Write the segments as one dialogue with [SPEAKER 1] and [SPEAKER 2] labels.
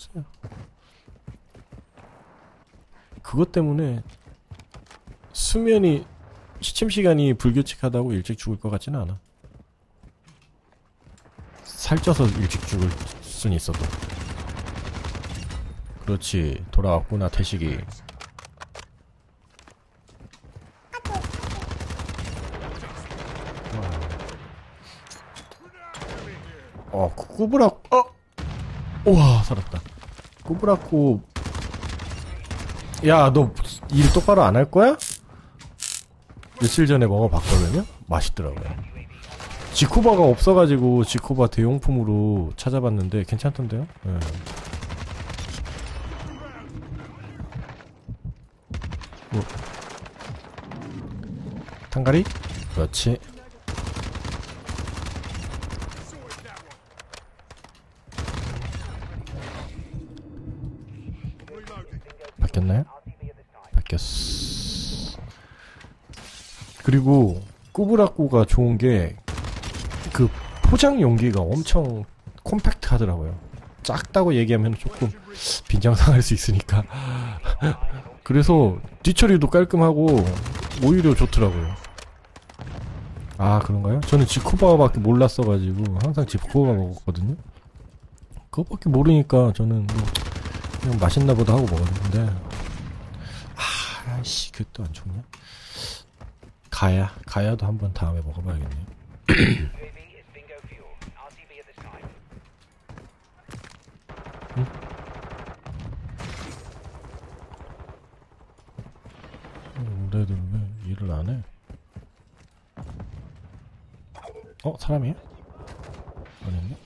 [SPEAKER 1] 없어요. 그것 때문에 수면이 시침 시간이 불규칙하다고 일찍 죽을 것 같지는 않아. 살쪄서 일찍 죽을 순 있어도. 그렇지 돌아왔구나 태식이. 어, 꾸- 꾸브라, 어! 우와, 살았다. 꾸브라꾸, 야, 너 일 똑바로 안 할 거야? 며칠 전에 먹어봤거든요? 맛있더라고요. 지코바가 없어가지고 지코바 대용품으로 찾아봤는데 괜찮던데요? 예. 뭐. tan가리? 그렇지. 바뀌었나요? 바뀌었어. 그리고 꾸브라꾸가 좋은 게 그 포장 용기가 엄청 콤팩트 하더라고요. 작다고 얘기하면 조금 빈정상할 수 있으니까. 그래서 뒤처리도 깔끔하고 오히려 좋더라고요. 아 그런가요? 저는 지코바밖에 몰랐어가지고 항상 지코바 먹었거든요. 그거밖에 모르니까 저는 뭐 그냥 맛있나 보다 하고 먹었는데 아씨 그것도 안 좋냐? 가야 가야도 한번 다음에 먹어봐야겠네.
[SPEAKER 2] UAV is bingo fuel. RTB at this time.
[SPEAKER 1] 우리 애들 왜 일을 안 해? 어 사람이야? 아닌데?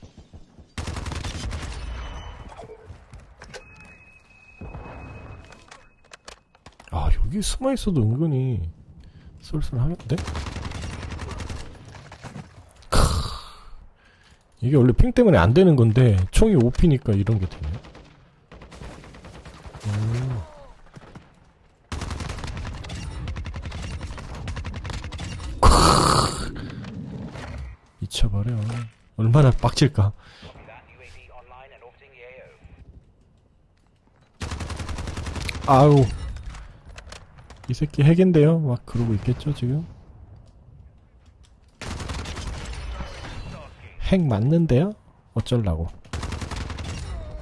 [SPEAKER 1] 아 여기 숨어 있어도 은근히 쏠쏠하겠는데? 크. 이게 원래 핑 때문에 안 되는 건데 총이 5피니까 이런 게 되네. 음. 미쳐버려. 얼마나 빡칠까.
[SPEAKER 2] That.
[SPEAKER 1] 이 새끼 핵인데요? 막 그러고 있겠죠, 지금? 핵 맞는데요? 어쩔라고.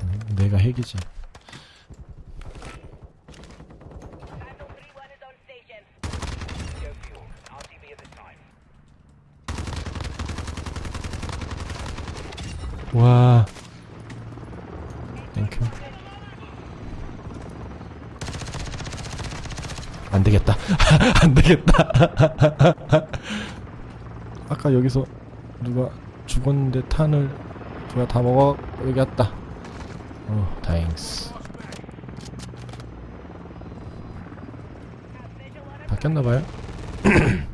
[SPEAKER 1] 음, 내가 핵이지.
[SPEAKER 2] Phantom
[SPEAKER 1] 되겠다. 아까 여기서 누가 죽었는데 탄을 누가 다 먹어 여기 왔다. 어, 다행스. 바뀌었나봐요.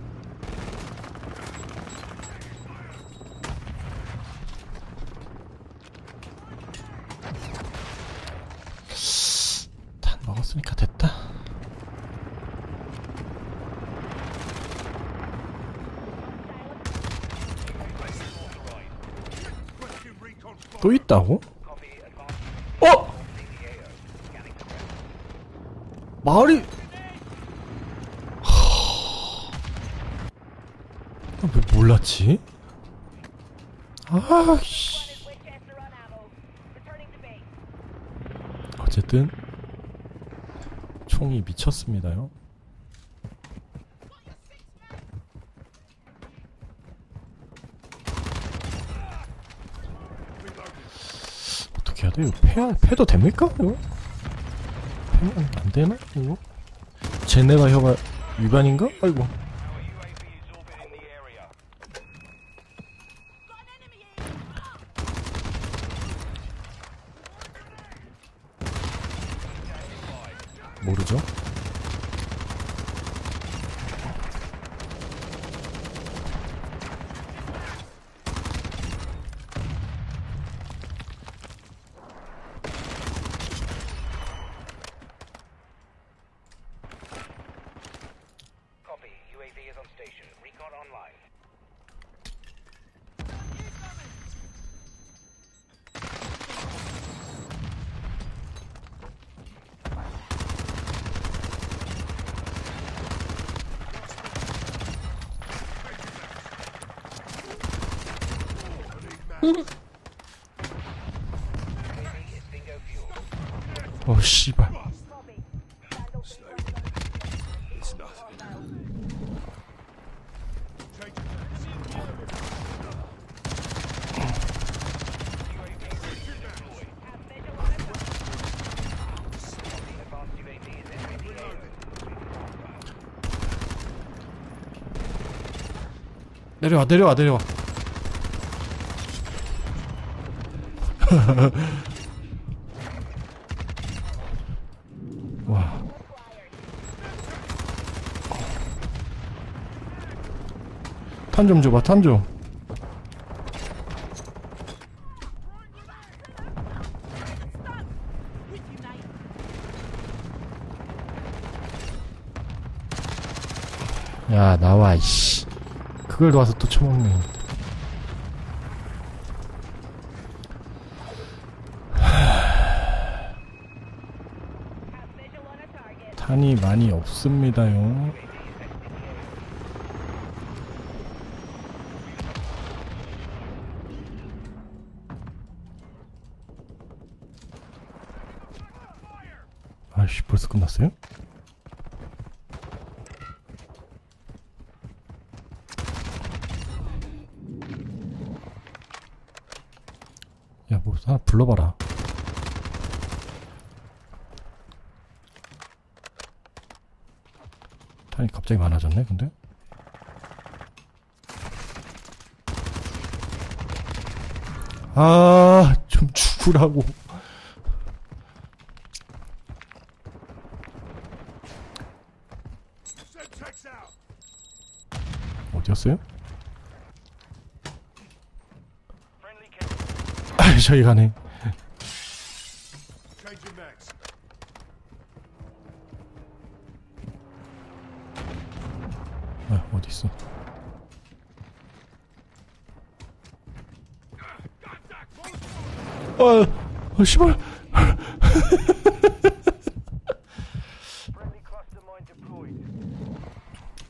[SPEAKER 1] 탄 먹었으니까 됐다. 또 있다고? 어? 말이 하... 왜 몰랐지? 아씨. 어쨌든 총이 미쳤습니다요. 어떻게 해야 돼요? 패 패도 됩니까? 이거? 패면 안 되나? 이거? 제네바 혀가 위반인가? 아이고. 모르죠?
[SPEAKER 2] on station. Recon online.
[SPEAKER 1] oh, 失败。 내려와 내려와 내려와. 와. 탄 좀 줘봐 탄좀. 야 나와 이씨 그걸 놓아서 또
[SPEAKER 2] target.
[SPEAKER 1] 탄이 많이 없습니다요 아씨 벌써 끝났어요? 야, 뭐, 하나 불러봐라. 탄이 갑자기 많아졌네, 근데? 아, 좀 죽으라고. 어디였어요? 아, 저기 가네. 아, 어디 있어? 아, 아, 씨발.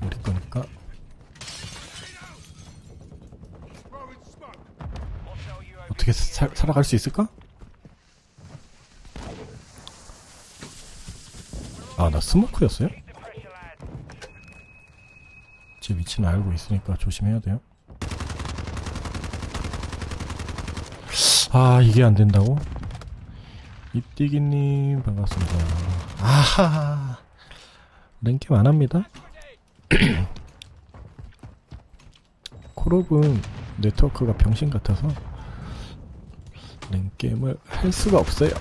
[SPEAKER 1] 우리 거니까. 어떻게 살, 살아갈 수 있을까? 아, 나 스모크였어요? 제 위치는 알고 있으니까 조심해야 돼요. 아, 이게 안 된다고? 입디기님, 반갑습니다. 아하. 랭캠 안 합니다. 콜옵은 네트워크가 병신 같아서 랭게임을 할 수가 없어요.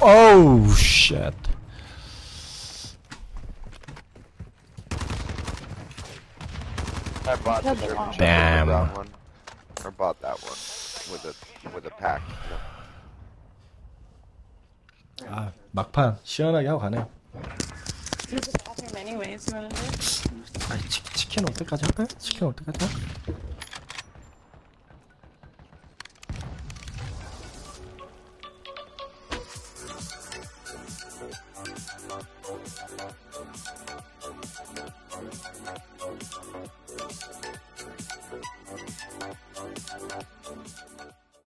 [SPEAKER 1] 오우, 쉣.
[SPEAKER 3] I bought the German Shepherd, the
[SPEAKER 1] Damn.
[SPEAKER 3] brown one. Or bought that one with a with a pack.
[SPEAKER 1] 아, 막판 시원하게 하고 가네요.
[SPEAKER 4] Use the bathroom anyways. You wanna do it?
[SPEAKER 1] 아, 치, 치킨 올 때까지 할까요? 치킨 올 때까지 할까요? Bye.